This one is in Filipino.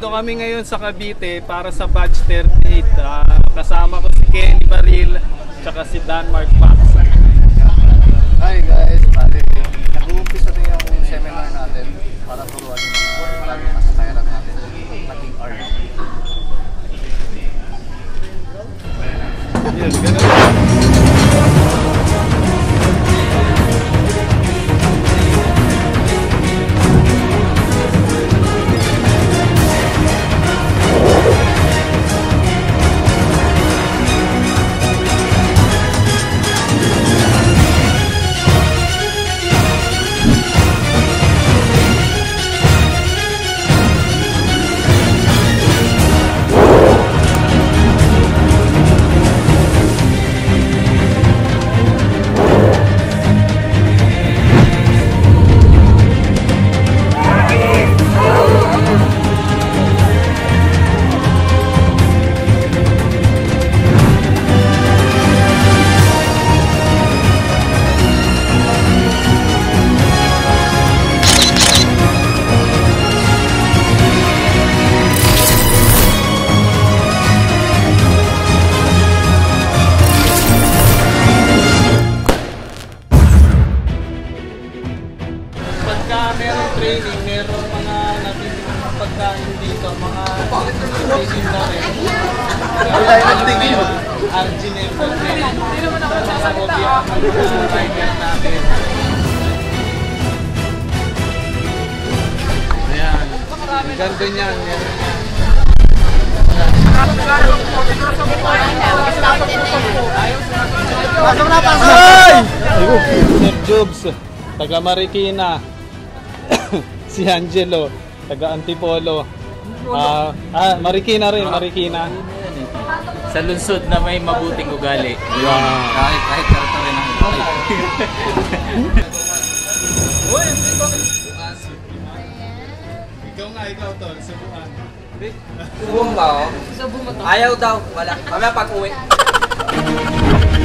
Nandito kami ngayon sa Cavite para sa batch 38. Ah, kasama ko si Kenny Baril tsaka si Danmark Pax. Hi guys, bali, nag-uumpisa na yung seminar natin para turuan Arginine po training. Hindi naman ako sasalita. rider natin. Ayan. Ang ganda niyan. Yan. Pasok na, pasok! Sir Jobs, taga Marikina. si Angelo, taga Antipolo. Ah, ah, Marikina rin, Marikina. Sa lungsod na may mabuting ugali. Wow. Kahit kahit karto rin ang ugali. Ikaw nga, ikaw tol, subukan. Subong ba oh? Ayaw daw, wala. Mamaya pag uwi.